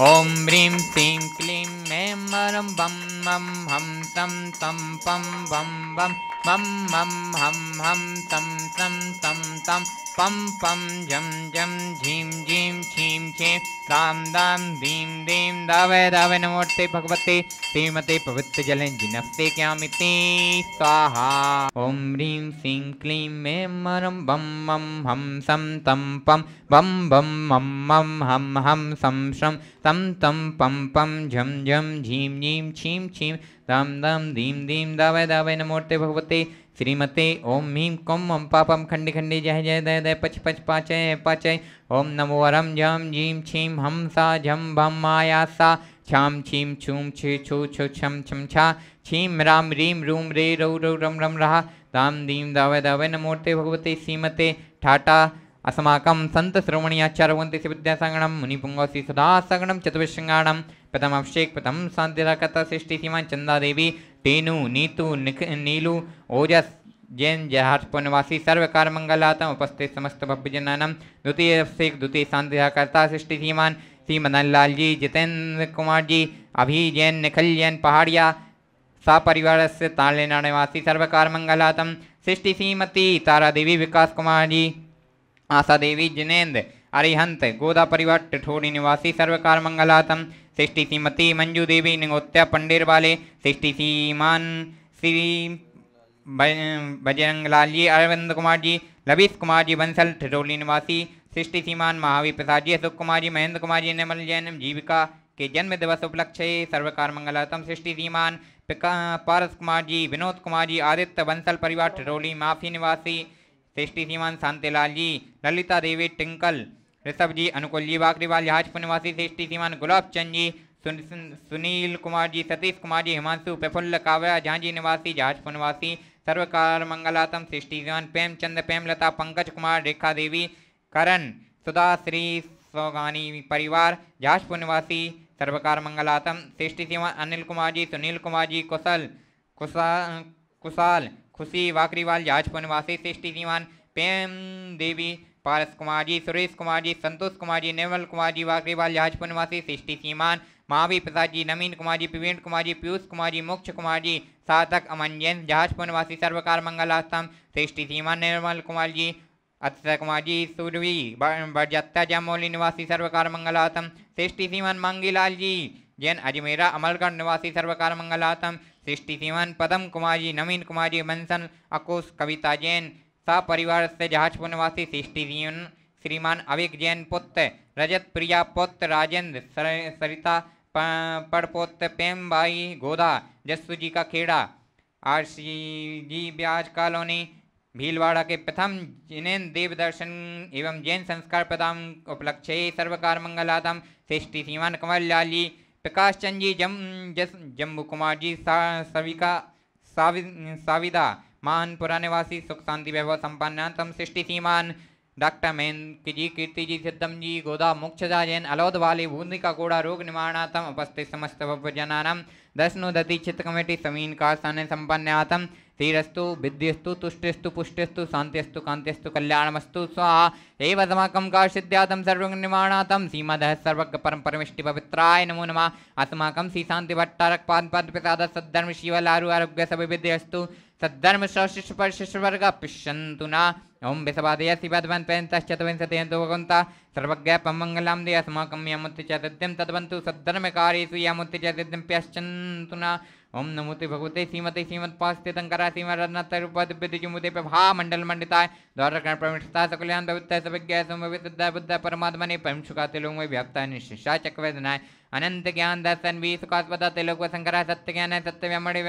ॐ ह्रीं श्रीं क्लीं ऐं मरं बं मं हं तं तं पं बं बं मं मं हं हं तं तं तं तं, पं पं झं झं झीं झीं छीं छीं, दां दां दीं दीं दावै दावै नमोते भगवते, श्रीमते पवित्रजले जिनस्ते क्यामिति, स्वाहा। ॐ ह्रीं श्रीं क्लीं ऐं मरं बं मं हं सं तं पं बं बं मं मं हं हं सं शं तं तं पं पं झं झं झीं झीं छीं छीं दां दां दीं दीं दावै दावै नमोते भगवते श्रीमते ओम ह्रीं कौं मं पापम खण्डि खंडे जय जय दय दय पच पच पाचय पाचय ओम नमो वरं झं झीं छीं हम सा झम भं माया सा छां छीं छूं छि छु छु छं छं छा छीं राम ह्रीं रूं रे रौ रौ रम रम रः दां दीं दावै दावै नमोते भगवते श्रीमते ठाटा अस्माकं सन्तश्रवणीयाचार्यवन्ति विद्यासङ्गणं मुनिपुङ्गवसि सदा सगणं चतुर्शृङ्गाणं प्रथम अभिषेक, प्रथम शांतिराकता सृष्टि सीमा चंदा देवी टेनु नीतू, निख, नीलू, ओजस, जैन जहाज़ पुनवासी सर्वकार मंगलातम उपस्थित समस्त भव्यजनानम द्वितीय अभिषेक, द्वितीय शांतिराकर्ता सृष्टि सीमान श्री मदन लाल जी जितेंद्र कुमार जी अभी, जैन, निखिल जैन, पहाड़िया, सा परिवार से तालेना निवासी सर्वकार मंगलातम सृष्टि श्रीमती तारा देवी विकास कुमार जी आशा देवी जिनेन्द्र, अरिहंत, गोदा परिवार टिठोरी निवासी, सर्वकार मंगलातम, सृष्टि श्रीमती मंजू देवी, निगोत्या पंडेर वाले सृष्टि श्रीमान श्री बजरंग लाल जी अरविंद कुमार जी लवीश कुमार जी बंसल ठिठोली निवासी, सृष्टि सीमान महावीर प्रसाद जी, अशोक कुमार जी महेंद्र कुमार जी निर्मल जैन, जीविका के जन्म दिवस उपलक्ष्य सर्वकार मंगलातम, सृष्टि श्रीमान पारस कुमार जी विनोद कुमार जी आदित्य, बंसल परिवार ठिठोली माफ़ी निवासी सृष्टि सीमान शांतिलाल जी, ललिता देवी, टिंकल, ऋषभ जी, अनुकुल जी, बाकरीवाल जहाजपुर निवासी सृष्टि सीमान गुलाब चंद जी, सुन सुनील कुमार जी, सतीश कुमार जी, हिमांशु, प्रफुल्ल काव्या झांझी निवासी जहाजपुर निवासी सर्वकार मंगलातम सृष्टि सीमान प्रेमचंद, प्रेमलता, पंकज कुमार, रेखा देवी, करण, सुधा, श्री सौगानी परिवार जहाजपुर निवासी सर्वकार मंगलातम सृष्टि सीमान अनिल कुमार जी, सुनील कुमार जी, कुशल, कुशा, कुशाल खुशी, वाकरीवाल जहाजपुर निवासी सृष्टि सीमान प्रेम देवी, पारस कुमार जी सुरेश कुमार जी संतोष कुमार जी निर्मल कुमार जी वाकरीवाल जहाजपुर निवासी सृष्टि सीमान, महावीर प्रसाद जी नवीन कुमार जी प्रवीण कुमार जी पीयूष कुमार जी मोक्ष कुमार जी साधक अमन जैन जहाजपुर निवासी सर्वकार मंगलास्तम सृष्टि सीमान, निर्मल कुमार जी अक्षय कुमार जी सुरवी बरजत्ता जामोली निवासी, सर्वकार मंगलातम सृष्टि सीमान मांगीलाल जी जैन अजमेरा अमलगढ़ निवासी सर्वकार मंगलातम सृष्टि सीमान पदम कुमार नवीन कुमार बंसन अकुश कविता जैन सा परिवार से जहाजपुर निवासी सृष्टि श्रीमान अविक जैन पुत्र रजत प्रिया पुत्र राजेंद्र सर, सरिता पड़पोत्र प्रेम भाई गोदा जस्सू जी का खेड़ा आर सी जी ब्याज कॉलोनी भीलवाड़ा के प्रथम जिनेन देव दर्शन एवं जैन संस्कार प्रदान उपलक्ष्य सर्वकार मंगलादम सृष्टि सीमान कमल लाल प्रकाश चंद जी जम जस जम्बू कुमार जी साविका, सावि, साविदा वासी निवासी सुख शांति वैभव संपन्नतम सृष्टि सीमान डॉक्टर महेंद्र जी कीर्ति जी सिद्धम जी गोदा मुक्षजा जैन अलोद वाली बूंदी का गोड़ा रोग निवारणातम उपस्थित समस्त भवजनानम दशनुदति चित्त कमेटी समीन का स्थान संपन्नातम श्रीरस्तु विद्यस्तु तुष्टिस्तु पुष्टिस्तु शांतिस्तु कांतिस्तु कल्याणमस्तु स्वाहा एव समाकं का सिद्ध्यातं सर्वनिर्माणातं सीमदः सर्वज्ञ परम परमिष्टि पवित्राय नमो नमः अस्माकं श्री शांति भट्टारक पाद पद प्रसाद सद्धर्म शिवलारु आरोग्य सविद्यस्तु सद्धर्म शिष्य पर शिष्य वर्ग पिशंतु न। ओम विषवादय शिवद्वन् पैंतश्चतविंशतिहन्तुवकुन्ता सर्वज्ञ पमंगलाम दे अस्माकं यमुत्ति च सिद्धिं तद्वन्तु सद्धर्मकारेषु यमुत्ति च सिद्धिं न। ओम नमोते भगवते श्रीमते श्रीमत्पास्ते तंकरा श्रीमरत्नतरुपदिव्यमुदे प्रभा मंडल मंडिताय द्वारकर्ण प्रविष्टता सकल्यान पवित्र सविज्ञ समविद्या बुद्ध परमात्मने परमशुकाते लोग में व्याप्ता निशिषा चक्रवेदनाय अनंत ज्ञान दर्शन भी सुखास्पदा तिलोक शंकरा सत्य ज्ञान सत्य व्यामणि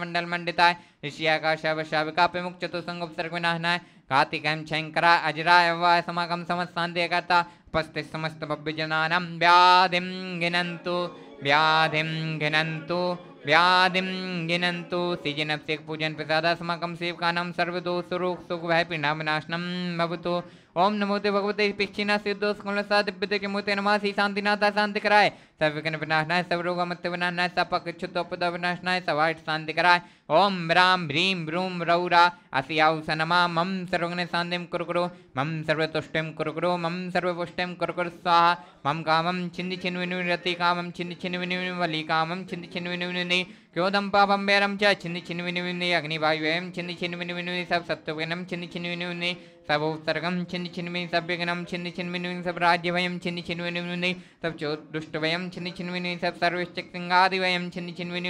मंडल मंडिताय ऋषि आकाश वशाविका प्रमुख चतुसंग उपसर्ग विनाशनाय कार्तिकं शंकरा अजराय वाय समागम समस्त शांति करता उपस्थित समस्त भव्य जनानां व्याधिं गिनन्तु व्याधिं गिनन्तु व्याधिं जिनंतु सिजनस्य पूजन प्रसाद प्रसादास्माकं सेवकानां सर्वदोषरोग सुख भय पीडाविनाशनं भवतु ओम नमोते भगवते पिछिना सिद्धो स्कुलसा दिव्यते के मुते नमः शांतिनाथा शांति कराए सब विघ्न विनाशनाय सब रोग मत विनाशनाय सब पक्षुतोपद विनाशनाय सब वाइट शांति कराए ओम राम ह्रीं ब्रूम रौरा अस्याउ सनमा, मम सर्वग्न शांतिम कुरु मम सर्वतुष्टिम कुरु मम सर्वपुष्टिम कुरु स्वाहा। मम कामम छिन्द छिन्न विनुरति कामम छिन्द छिन्न विनु वली कामम छिन्द छिन्न विनु क्योदम पापम बेरम च छिन्द छिन्न विनु अग्निवायुवयम छिन्द छिन्न विनु सब सत्वगनम छिन्द छिन्न विनु सब उत्सर्गम छिन्न छिन्मिन सब विघ्नम छिन्न छिन्मिन सब राज्य वयम छिन्न छिन्मिन सब दुष्ट वयम छिन्न छिन्मिन सब सर्वश्चक्तिंगादि वयम छिन्न छिन्मिन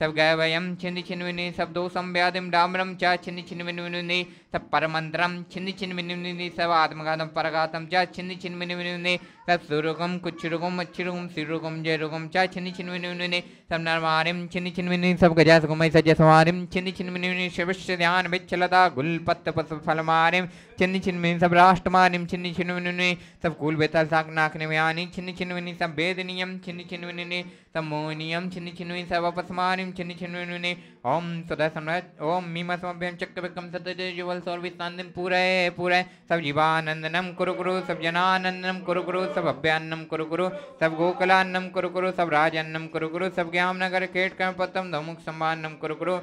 सब गय वयम छिन्न छिन्मिन सब दोषम व्याधिम डामरम च छिन्न छिन्मिन सब परमंत्रम छिन्न छिन्मिन सब आत्मघातम परघातम च छिन्न छिन्मिन सब सुरुगम कुच्छुरुगम अच्छुरुगम सिरुगम जयरुगम च छिन्न छिन्मिन सब नरमारिम छिन्न छिन्मिन सब गजासगमय सजसवारिम छिन्न छिन्मिन शिवस्य ध्यान विच्छलता गुलपत्त पस फलमारिम छिन्न सब राष्ट्रमानिम छिन्न छिन्न सब कुल बेताल साक नाकने में आनी छिन्न छिन्न सब वेदनीयम छिन्न छिन्न सब मोहनीयम छिन्न छिन्न सब अपस्मानिम छिन्न ओम सदा ओम सब जीवानंदनम कुरु कुरु, सब जनानंदनम कुरु कुरु, सब अभ्यान्नम कुरु कुरु, सब गोकुलान्नम कुरु कुरु, सब राजन्नम कुरु कुरु, सब नगर केट कर्म पतम धमुख सम्मानम कुरु कुरु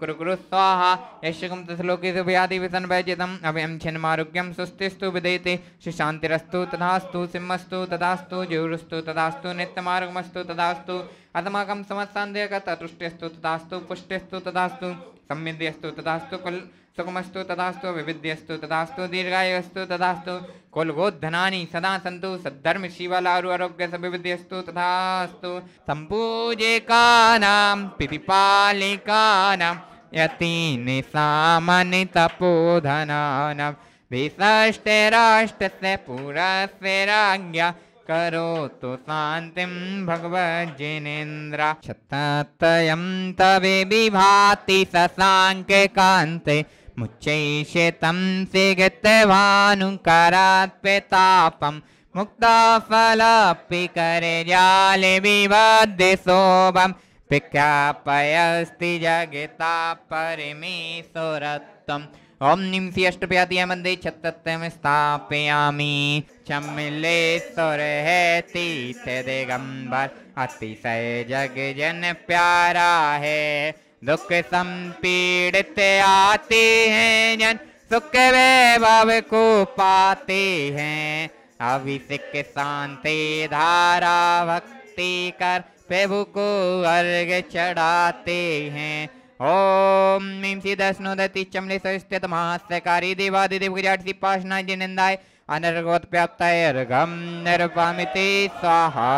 कुरु कुरु। स्वाहा यशकम तस्लोके सुभयादि विसन वैजितम अभयम छिन्मारोग्यम सुस्तिस्तु विदेते श्री शांतिरस्तु तथास्तु सिंहस्तु तदास्तु जयुरस्तु तदास्तु नित्यमार्गमस्तु तदास्तु अस्माकं समस्तान्देयकतुष्टिस्तु तदास्तु पुष्टिस्तु तदास्तु सम्मिद्यस्तु तदास्तु कुल सुखमस्तु तदास्तु विविध्यस्तु तदास्तु दीर्घायुस्तु तदास्तु कुलगोधनानि सदा सन्तु सद्धर्म शिवलारु आरोग्य सविविध्यस्तु तथास्तु सम्पूजेकानां पिपिपालिकानां यतीनि सामानि तपोधनानां विषष्टेराष्टस्य पुरस्य राज्ञा करोतु शान्तिं भगवज्जिनेन्द्र शततयं तवे विभाति शशाङ्के कान्ते। मुच्चैषितं सिगतभानुकरात्पेतापं मुक्ताफलापि करे जाले विवद्य शोभं विख्यापयस्ति जगता परमेश्वरत्वम् ओम निम्सी अष्टप्यातिया मंदे छत्तम स्थापयामी चमिलेश्वर है तीर्थ दिगंबर अतिशय जग जन प्यारा है। दुख संपीड़ित आते हैं जन। सुख वैभव को पाते हैं। अभिषेक शांति धारा भक्ति कर प्रभु को अर्घ चढ़ाते हैं। ओम मीम सी दति चमले सस्थित महास्यकारी सी गिराटसी पाशना जिनिंदाय अनर्गोत प्याप्ताय अर्घम निर्वामिते स्वाहा।